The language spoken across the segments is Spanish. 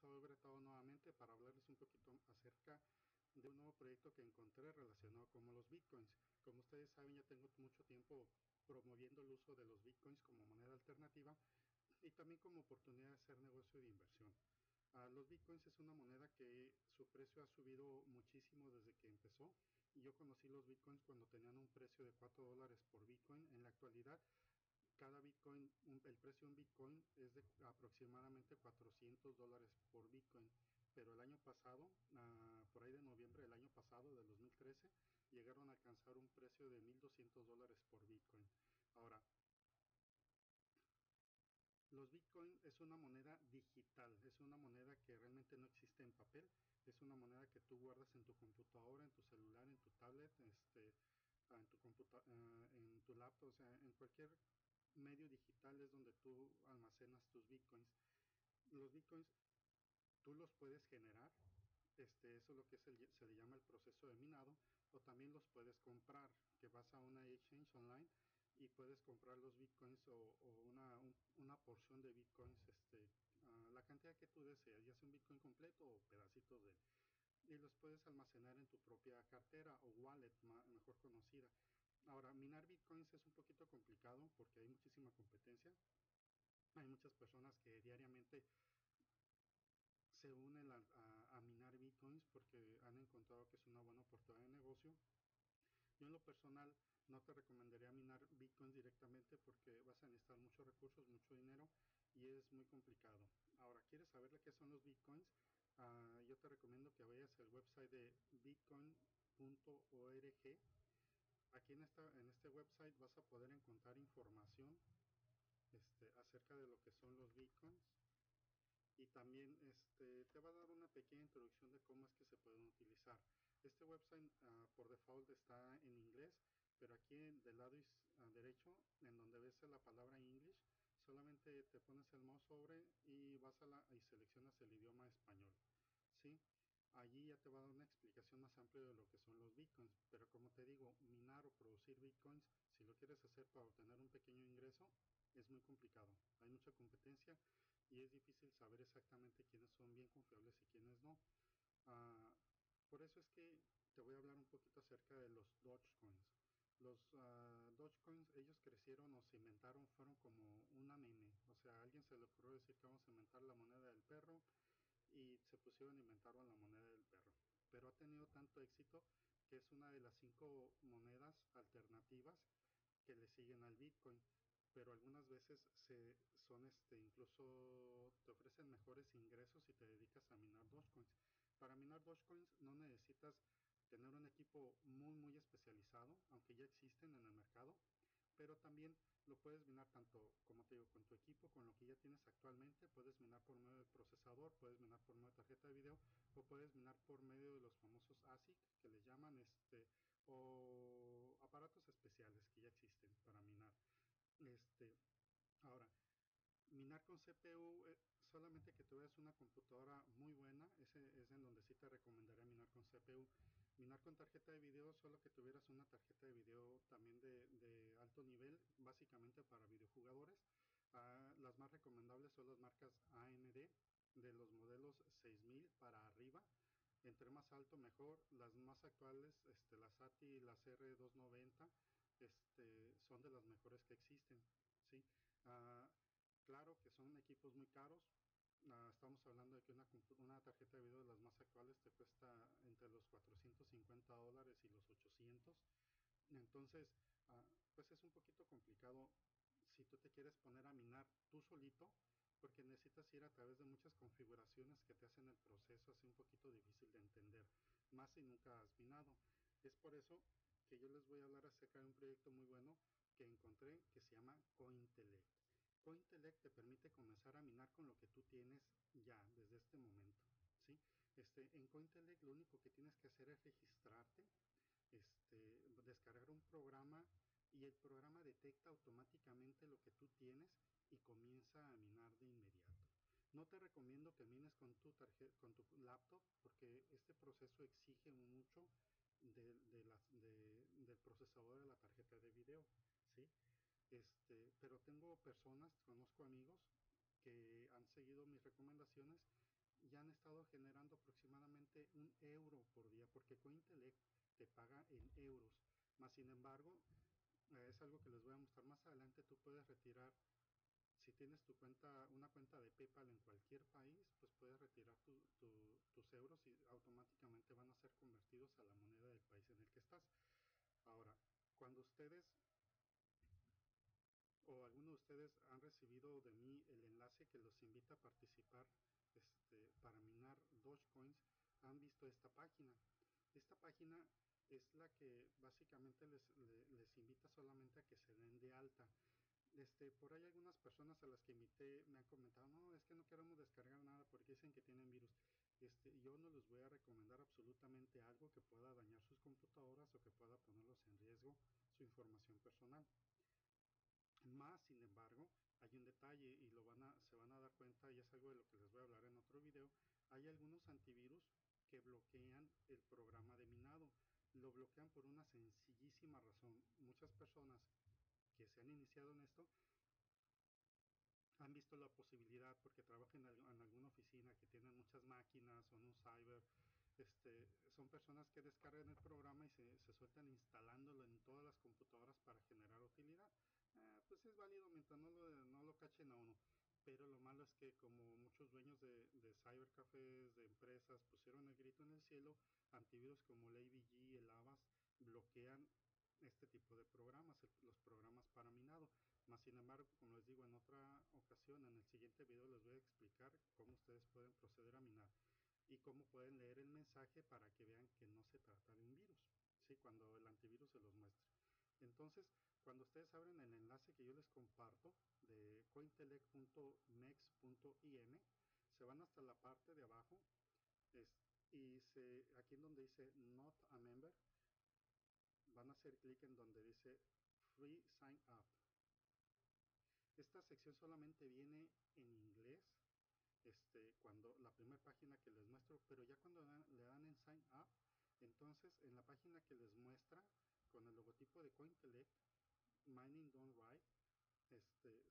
soy Bretado nuevamente para hablarles un poquito acerca de un nuevo proyecto que encontré relacionado con los bitcoins. Como ustedes saben ya tengo mucho tiempo promoviendo el uso de los bitcoins como moneda alternativa y también como oportunidad de hacer negocio de inversión. Uh, los bitcoins es una moneda que su precio ha subido muchísimo desde que empezó yo conocí los bitcoins cuando tenían un precio de 4 dólares por bitcoin. En la actualidad cada Bitcoin, un, el precio de un Bitcoin es de aproximadamente 400 dólares por Bitcoin. Pero el año pasado, uh, por ahí de noviembre del año pasado, del 2013, llegaron a alcanzar un precio de 1.200 dólares por Bitcoin. Ahora, los Bitcoin es una moneda digital, es una moneda que realmente no existe en papel, es una moneda que tú guardas en tu computadora, en tu celular, en tu tablet, este, en tu, computa uh, en tu laptop, o sea, en cualquier medio digital es donde tú almacenas tus bitcoins. Los bitcoins tú los puedes generar, este, eso es lo que es se le llama el proceso de minado, o también los puedes comprar, que vas a una exchange online y puedes comprar los bitcoins o, una, un, una, porción de bitcoins, este, uh, la cantidad que tú deseas, ya sea un bitcoin completo o pedacitos de. Y los puedes almacenar en tu propia cartera o wallet, mejor conocida. Ahora, minar bitcoins es un poquito complicado porque hay muchísima competencia. Hay muchas personas que diariamente se unen a, minar bitcoins porque han encontrado que es una buena oportunidad de negocio. Yo en lo personal no te recomendaría minar bitcoins directamente porque vas a necesitar muchos recursos, mucho dinero y es muy complicado. Ahora, ¿quieres saber qué son los bitcoins? Uh, yo te recomiendo que vayas al website de bitcoin.org aquí en, esta, en este website vas a poder encontrar información este, acerca de lo que son los bitcoins y también este, te va a dar una pequeña introducción de cómo es que se pueden utilizar. Este website uh, por default está en inglés, pero aquí en, del lado uh, derecho, en donde ves la palabra English, solamente te pones el mouse sobre y vas a la y seleccionas el idioma español. ¿sí? Allí ya te va a dar una explicación más amplia de lo que son los bitcoins. Pero como te digo, minar o producir bitcoins, si lo quieres hacer para obtener un pequeño ingreso, es muy complicado. Hay mucha competencia y es difícil saber exactamente quiénes son bien confiables y quiénes no. Uh, por eso es que te voy a hablar un poquito acerca de los Dogecoins. Los uh, Dogecoins, ellos crecieron o se inventaron, fueron como una meme. O sea, a alguien se le ocurrió decir que vamos a inventar la moneda del perro y se pusieron a inventar la moneda del perro. Pero ha tenido tanto éxito que es una de las cinco monedas alternativas que le siguen al Bitcoin. Pero algunas veces se son este incluso te ofrecen mejores ingresos si te dedicas a minar Dogecoins. Para minar Dogecoins no necesitas tener un equipo muy muy especializado, aunque ya existen en el mercado, pero también lo puedes minar tanto, como te digo, con tu equipo, con lo que ya tienes actualmente, puedes minar por medio del procesador, puedes minar por medio de tarjeta de video, o puedes minar por medio de los famosos ASIC, que les llaman, este, o aparatos especiales que ya existen para minar. Este, ahora, minar con CPU, eh, solamente que tuvieras una computadora muy buena, ese es en donde sí te recomendaría minar con CPU. Minar con tarjeta de video, solo que tuvieras una tarjeta de video también de, de alto nivel, básicamente para videojugadores. Uh, las más recomendables son las marcas AMD de los modelos 6000 para arriba. Entre más alto mejor. Las más actuales, este, las ATI y las R290, este, son de las mejores que existen. ¿sí? Uh, claro que son equipos muy caros, Uh, estamos hablando de que una, tarjeta de video de las más actuales te cuesta entre los 450 dólares y los 800. Entonces, uh, pues es un poquito complicado si tú te quieres poner a minar tú solito, porque necesitas ir a través de muchas configuraciones que te hacen el proceso así un poquito difícil de entender, más si nunca has minado. Es por eso que yo les voy a hablar acerca de un proyecto muy bueno que encontré que se llama Cointelect. Cointelect te permite comenzar a minar con lo que tú tienes ya desde este momento. Este, en Cointelect lo único que tienes que hacer es registrarte, este, descargar un programa y el programa detecta automáticamente lo que tú tienes y comienza a minar de inmediato. No te recomiendo que mines con tu, con tu laptop porque este proceso exige mucho del procesador de la tarjeta de video. Este, pero tengo personas, conozco amigos que han seguido mis recomendaciones ya han estado generando aproximadamente un euro por día, porque Cointelect te paga en euros. Más sin embargo, es algo que les voy a mostrar más adelante, tú puedes retirar si tienes tu cuenta, una cuenta de PayPal en cualquier país, pues puedes retirar tu, tu, tus euros y automáticamente van a ser convertidos a la moneda del país en el que estás. Ahora, cuando ustedes o alguno de ustedes han recibido de mí el enlace que los invita a participar este, para minar Dogecoins, han visto esta página. Esta página es la que básicamente les, les, invita solamente a que se den de alta este, por ahí algunas personas a las que invité me han comentado, no, es que no queremos descargar nada porque dicen que tienen virus. Este, yo no les voy a recomendar absolutamente algo que pueda dañar sus computadoras o que pueda ponerlos en riesgo su información personal. Más, sin embargo, hay un detalle y lo van a, se van a dar cuenta y es algo de lo que les voy a hablar en otro video. Hay algunos antivirus que bloquean el programa de minado. Lo bloquean por una sencillísima razón. Muchas personas que se han iniciado en esto han visto la posibilidad porque trabajan en, alguna oficina que tienen muchas máquinas en un cyber este, son personas que descargan el programa y se, se, sueltan instalándolo en todas las computadoras para generar utilidad. Pues es válido mientras no lo, no lo cachen a uno. Pero lo malo es que como muchos dueños de, de cybercafés, de empresas, pusieron el grito en el cielo, antivirus como el AVG, el Avast, bloquean este tipo de programas, los programas para minado. Más sin embargo, como les digo en otra ocasión, en el siguiente video les voy a explicar cómo ustedes pueden proceder a minar y cómo pueden leer el mensaje para que vean que no se trata de un virus, ¿sí? cuando el antivirus se los muestre. Entonces, cuando ustedes abren el enlace que yo les comparto de cointelect.mex.im, se van hasta la parte de abajo es, y se, aquí en donde dice Not a Member, van a hacer clic en donde dice Free Sign Up. Esta sección solamente viene en inglés este, cuando la primera página que les muestro, pero ya cuando dan, le dan en Sign Up, entonces en la página que les muestra con el logotipo de Cointelect, Mining Don't Write, este,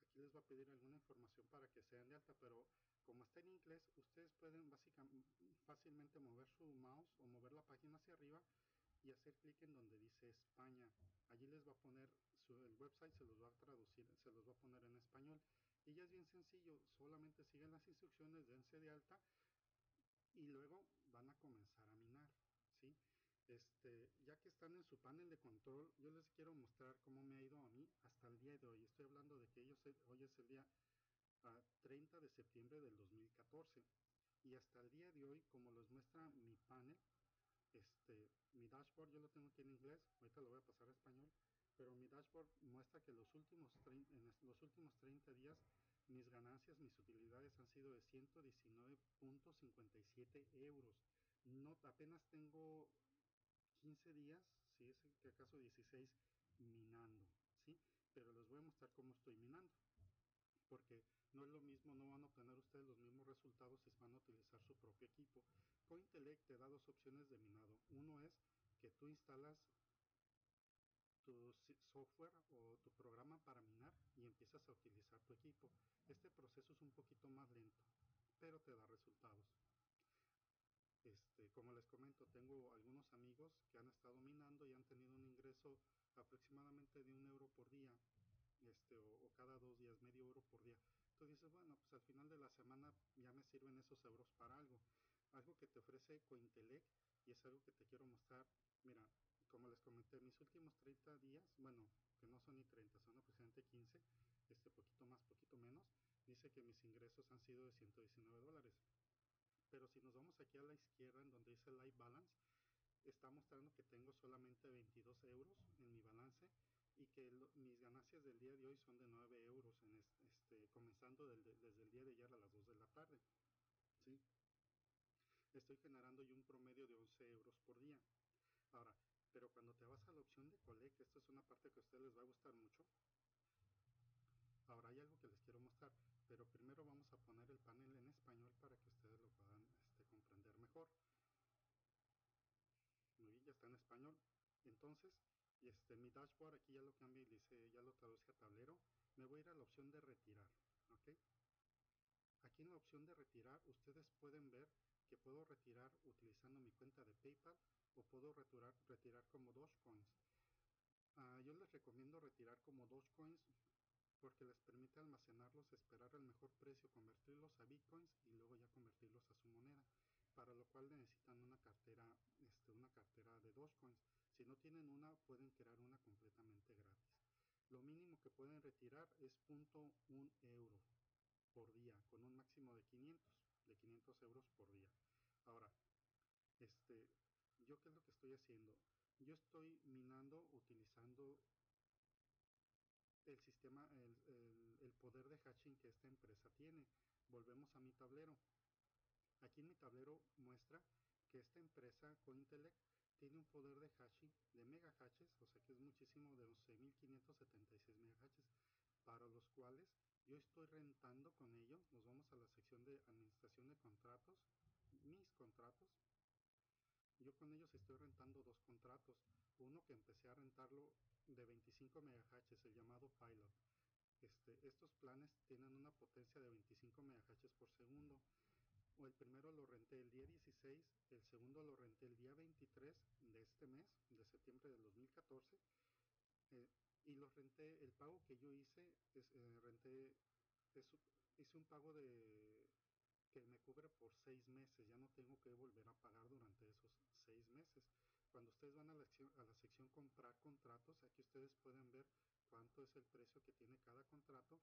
aquí les va a pedir alguna información para que sean de alta, pero como está en inglés, ustedes pueden básicamente fácilmente mover su mouse o mover la página hacia arriba y hacer clic en donde dice España. Allí les va a poner su, el website, se los va a traducir, se los va a poner en español. Y ya es bien sencillo, solamente siguen las instrucciones, dense de alta y luego van a comenzar. Este, ya que están en su panel de control, yo les quiero mostrar cómo me ha ido a mí hasta el día de hoy. Estoy hablando de que ellos, hoy es el día uh, 30 de septiembre del 2014 y hasta el día de hoy, como les muestra mi panel, este, mi dashboard yo lo tengo aquí en inglés, ahorita lo voy a pasar a español, pero mi dashboard muestra que los últimos 30, en los últimos 30 días mis ganancias, mis utilidades han sido de 119.57 euros. Apenas tengo 15 días, si es que acaso 16, minando, ¿sí? Pero les voy a mostrar cómo estoy minando. Porque no es lo mismo, no van a obtener ustedes los mismos resultados si van a utilizar su propio equipo. Cointelect te da dos opciones de minado. Uno es que tú instalas tu software o tu programa para minar y empiezas a utilizar tu equipo. Este proceso es un poquito más lento, pero te da resultados. Este, como les comento, tengo algunos amigos que han estado minando y han tenido un ingreso aproximadamente de un euro por día, este, o, cada dos días, medio euro por día. Tú dices, bueno, pues al final de la semana ya me sirven esos euros para algo. Algo que te ofrece Cointelect y es algo que te quiero mostrar. Mira, como les comenté, mis últimos 30 días, bueno, que no son ni 30, son aproximadamente 15, este poquito más, poquito menos, dice que mis ingresos han sido de 119 dólares. Pero si nos vamos aquí a la izquierda en donde dice Live Balance, está mostrando que tengo solamente 22 euros en mi balance y que mis ganancias del día de hoy son de 9 euros, en este, este comenzando desde el día de ayer a las 2 de la tarde. Estoy generando yo un promedio de 11 euros por día. Ahora, pero cuando te vas a la opción de Collect, esto es una parte que a ustedes les va a gustar mucho. Ahora hay algo que les quiero mostrar, pero primero vamos a poner el panel en español para que ustedes ya está en español. Entonces, este, mi dashboard aquí ya lo cambié y dice, ya lo traduje a tablero. Me voy a ir a la opción de retirar, ¿ok? Aquí en la opción de retirar, ustedes pueden ver que puedo retirar utilizando mi cuenta de PayPal o puedo retirar, como Dogecoins. Uh, yo les recomiendo retirar como Dogecoins porque les permite almacenarlos, esperar el mejor precio, convertirlos a Bitcoins y luego ya convertirlos a su moneda, para lo cual necesitan una cartera, este, una cartera de Dogecoins. Si no tienen una, pueden crear una completamente gratis. Lo mínimo que pueden retirar es .1 euro por día, con un máximo de 500, de 500 euros por día. Ahora, este, ¿yo qué es lo que estoy haciendo? Yo estoy minando utilizando el sistema, el, el, poder de hatching que esta empresa tiene. Volvemos a mi tablero. Aquí mi tablero muestra que esta empresa, Cointelect, tiene un poder de hashing de mega hashes, o sea que es muchísimo de 11.576 mega hashes, para los cuales yo estoy rentando con ellos. Nos vamos a la sección de administración de contratos, mis contratos. Yo con ellos estoy rentando dos contratos. Uno que empecé a rentarlo de 25 MHz, el llamado Pilot. Este, estos planes tienen una potencia de 25 MHz por segundo. El primero lo renté el día 16, el segundo lo renté el día 23 de este mes, de septiembre del 2014. Eh, y los renté, el pago que yo hice, eh, renté, hice un pago de que me cubre por seis meses, ya no tengo que volver a pagar durante esos seis meses. Cuando ustedes van a la, a la sección comprar contratos, aquí ustedes pueden ver cuánto es el precio que tiene cada contrato.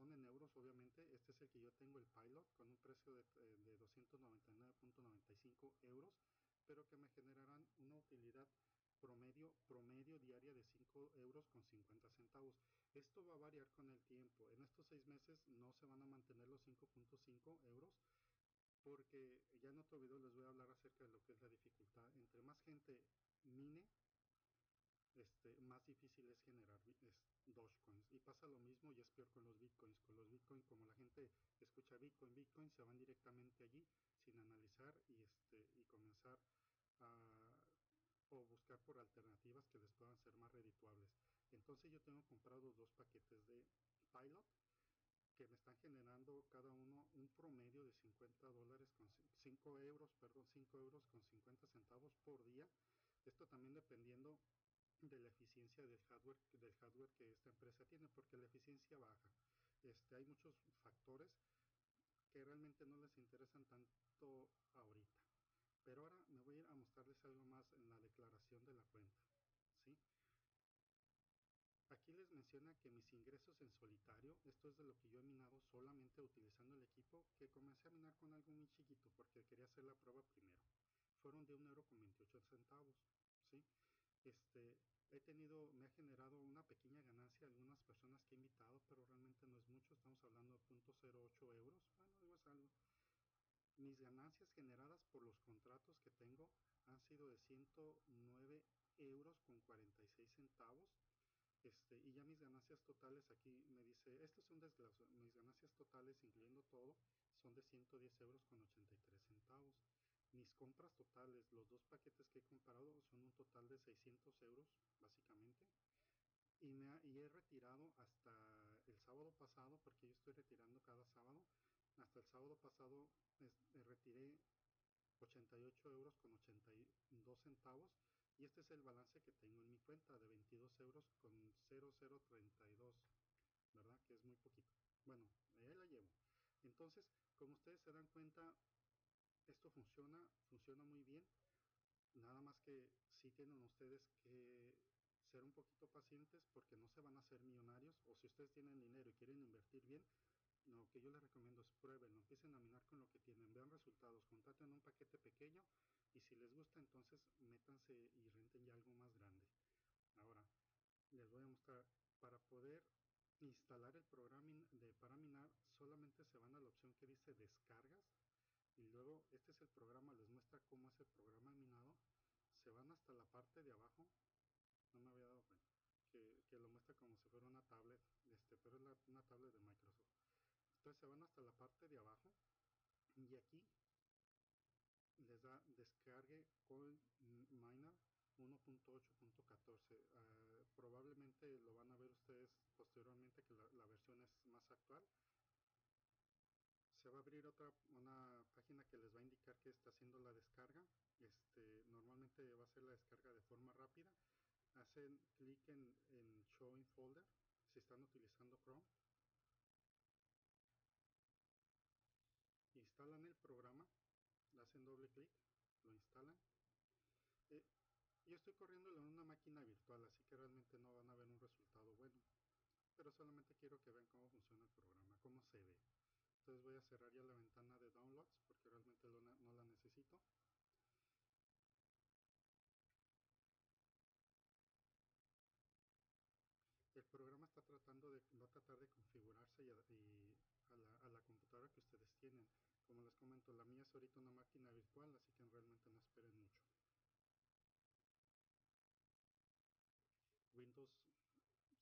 Son en euros, obviamente. Este es el que yo tengo, el Pilot, con un precio de, de 299.95 euros, pero que me generarán una utilidad promedio, promedio diaria de 5 euros con 50 centavos. Esto va a variar con el tiempo. En estos seis meses no se van a mantener los 5.5 euros porque ya en otro video les voy a hablar acerca de lo que es la dificultad. Entre más gente mine, este, más difícil es generar es, Dogecoins. Y pasa lo mismo y es peor con los Bitcoins. Con los Bitcoins, como la gente escucha Bitcoin, Bitcoin, se van directamente allí sin analizar y, este, y comenzar a o buscar por alternativas que les puedan ser más redituables. Entonces yo tengo comprado dos paquetes de Pilot que me están generando cada uno un promedio de 50 dólares con 5 euros, perdón, 5 euros con 50 centavos por día. Esto también dependiendo de la eficiencia del hardware, del hardware que esta empresa tiene, porque la eficiencia baja. Este, hay muchos factores que realmente no les interesan tanto ahorita. Pero ahora me voy a mostrarles algo más en la declaración de la cuenta. ¿sí? Aquí les menciona que mis ingresos en solitario, esto es de lo que yo he minado solamente utilizando el equipo, que comencé a minar con algo muy chiquito porque quería hacer la prueba primero. Fueron de un euro con 28 centavos. ¿sí? Este, he tenido, me ha generado una pequeña ganancia algunas personas que he invitado, pero realmente no es mucho, estamos hablando de 0.08 euros, bueno, digo es algo. Mis ganancias generadas por los contratos que tengo han sido de 109 euros con 46 centavos. Este, y ya mis ganancias totales aquí me dice, esto es un mis ganancias totales incluyendo todo son de 110 euros con 83 centavos. Mis compras totales, los dos paquetes que he comprado son un total de 600 euros básicamente. Y, me ha, y he retirado hasta el sábado pasado, porque yo estoy retirando cada sábado, hasta el sábado pasado es, retiré 88 euros con 82 centavos y este es el balance que tengo en mi cuenta de 22 euros con 0032 verdad que es muy poquito. Bueno ahí la llevo. Entonces como ustedes se dan cuenta esto funciona funciona muy bien nada más que si tienen ustedes que ser un poquito pacientes porque no se van a hacer millonarios o si ustedes tienen dinero y quieren invertir bien lo que yo les recomiendo es prueben, empiecen a minar con lo que tienen, vean resultados, contraten un paquete pequeño y si les gusta entonces métanse y renten ya algo más grande. Ahora, les voy a mostrar, para poder instalar el programa de para minar solamente se van a la opción que dice descargas y luego este es el programa, les muestra cómo es el programa minado, se van hasta la parte de abajo, no me había dado que, que lo muestra como si fuera una tablet, este, pero es la, una tablet de Microsoft. Entonces se van hasta la parte de abajo y aquí les da descargue con Miner 1.8.14 uh, probablemente lo van a ver ustedes posteriormente que la, la, versión es más actual va a abrir otra una página que les va a indicar que está haciendo la descarga. Este, normalmente va a ser la descarga de forma rápida. Hacen clic en, en Show in Folder si están utilizando Chrome. Instalan el programa, le hacen doble clic, lo instalan. Eh, yo estoy corriéndolo en una máquina virtual, así que realmente no van a ver un resultado bueno. Pero solamente quiero que vean cómo funciona el programa, cómo se ve. Entonces voy a cerrar ya la ventana de downloads porque realmente no la necesito. El programa está tratando de, va a tratar de configurarse a, la, a la computadora que ustedes tienen. Como les comento, la mía es ahorita una máquina virtual, así que realmente no esperen mucho. Windows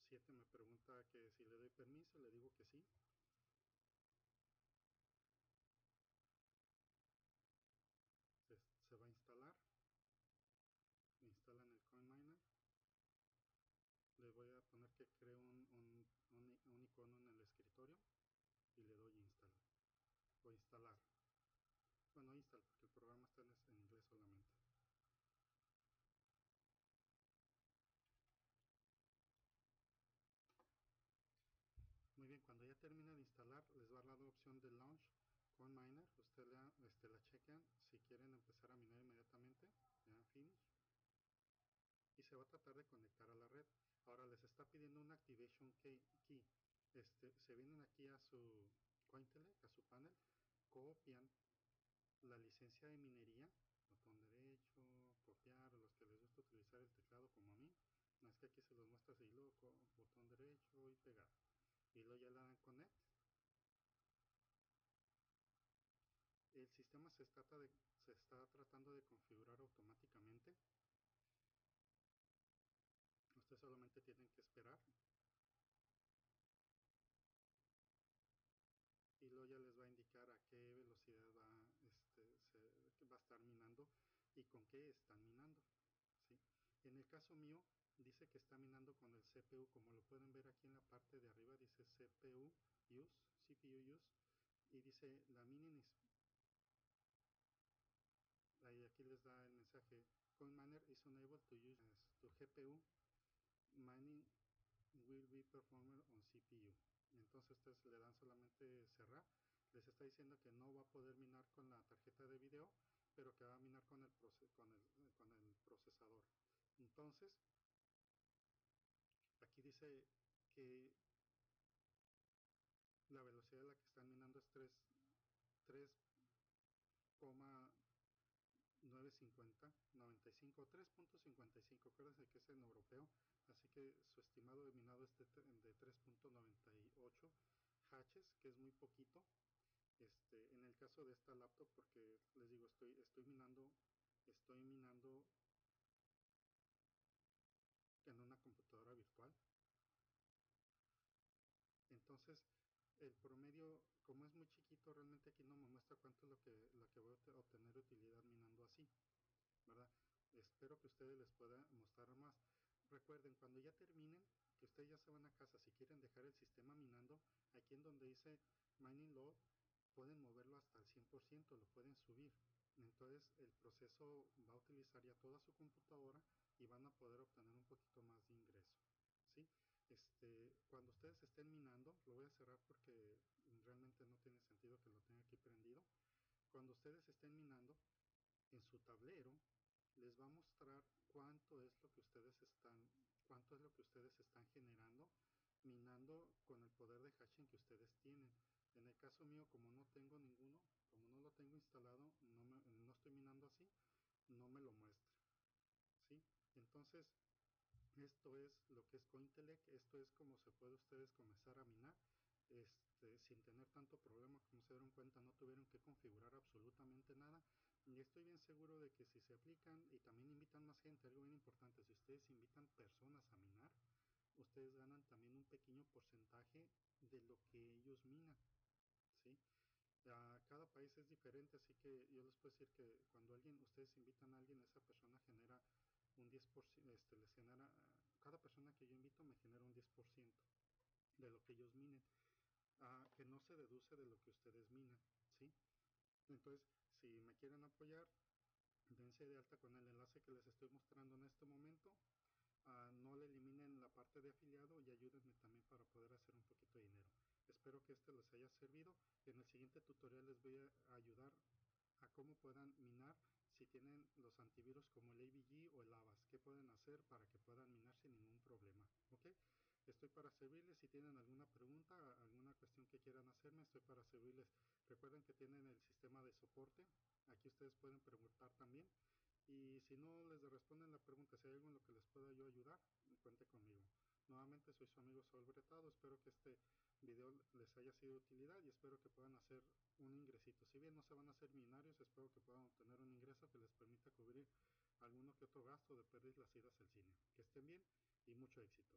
7 me pregunta que si le doy permiso, le digo que sí. Se, se va a instalar. Instalan el CoinMiner. Le voy a poner que cree un, un, un, icono en el escritorio y le doy install o instalar. Bueno, install porque el programa está en, inglés solamente. Muy bien, cuando ya termine de instalar, les va a dar la opción de Launch con Miner. Ustedes la, este, chequen si quieren empezar a minar inmediatamente. Le Finish. Y se va a tratar de conectar a la red. Ahora les está pidiendo una Activation Key. Este, se vienen aquí a su Cointelec, a su panel, copian la licencia de minería, botón derecho, copiar, los que les gusta utilizar el teclado como a mí. No es que aquí se los muestra así, luego botón derecho y pegar y luego ya le dan connect el sistema se, trata de, se está tratando de configurar automáticamente solamente tienen que esperar. Y luego ya les va a indicar a qué velocidad va, este, se, va a estar minando y con qué están minando ¿sí? en el caso mío dice que está minando con el CPU como lo pueden ver aquí en la parte de arriba dice CPU use CPU use y dice la mining is ahí aquí les da el mensaje. CoinMiner is unable to use to GPU mining will be performed on CPU entonces ustedes le dan solamente cerrar. Les está diciendo que no va a poder minar con la tarjeta de video pero que va a minar con el, con el, con el procesador. Entonces aquí dice que la velocidad a la que están minando es 3, 3,950, 95, 3.55, acuérdense que es en europeo, así que su estimado de minado es de, de 3.98 hatches, que es muy poquito. Este, en el caso de esta laptop, porque les digo, estoy, estoy minando, estoy minando en una computadora virtual. Entonces, el promedio, como es muy chiquito, realmente aquí no me muestra cuánto es lo que, lo que voy a obtener utilidad minando así, ¿verdad? Espero que ustedes les pueda mostrar más. Recuerden, cuando ya terminen, que ustedes ya se van a casa, si quieren dejar el sistema minando, aquí en donde dice Mining Load, pueden moverlo hasta el 100%, lo pueden subir. Entonces el proceso va a utilizar ya toda su computadora y van a poder obtener un poquito más de ingreso. ¿sí? Este, cuando ustedes estén minando, lo voy a cerrar porque realmente no tiene sentido que lo tenga aquí prendido. Cuando ustedes estén minando, en su tablero les va a mostrar cuánto es lo que ustedes están, cuánto es lo que ustedes están generando minando con el poder de hashing que ustedes tienen. En el caso mío, como no tengo ninguno, como no lo tengo instalado, no, no estoy minando así, no me lo muestra. ¿sí? Entonces, esto es lo que es Cointelec, esto es como se puede ustedes comenzar a minar este, sin tener tanto problema como se dieron cuenta, no tuvieron que configurar absolutamente nada. Y estoy bien seguro de que si se aplican y también invitan más gente, algo bien importante, si ustedes invitan personas a minar, ustedes ganan también un pequeño porcentaje de lo que ellos minan. ¿sí? A cada país es diferente, así que yo les puedo decir que cuando alguien, ustedes invitan a alguien, esa persona genera un 10%, este, les genera, cada persona que yo invito me genera un 10% de lo que ellos minen, uh, que no se deduce de lo que ustedes minan. ¿sí? Entonces, si me quieren apoyar, dense de alta con el enlace que les estoy mostrando en este momento. Uh, no le eliminen la parte de afiliado y ayúdenme también para poder hacer un poquito de dinero. Espero que este les haya servido. En el siguiente tutorial les voy a ayudar a cómo puedan minar si tienen los antivirus como el AVG o el Avast. ¿Qué pueden hacer para que puedan minar sin ningún problema? ¿Ok? Estoy para servirles. Si tienen alguna pregunta, alguna cuestión que quieran hacerme, estoy para servirles. Recuerden que tienen el sistema de soporte. Aquí ustedes pueden preguntar también. Y si no les responden la pregunta, si hay algo en lo que les pueda yo ayudar, cuente conmigo. Nuevamente soy su amigo Saúl Bretado. Espero que este video les haya sido de utilidad y espero que puedan hacer un ingresito. Si bien no se van a hacer minarios, espero que puedan obtener un ingreso que les permita cubrir alguno que otro gasto de perder las idas al cine. Que estén bien y mucho éxito.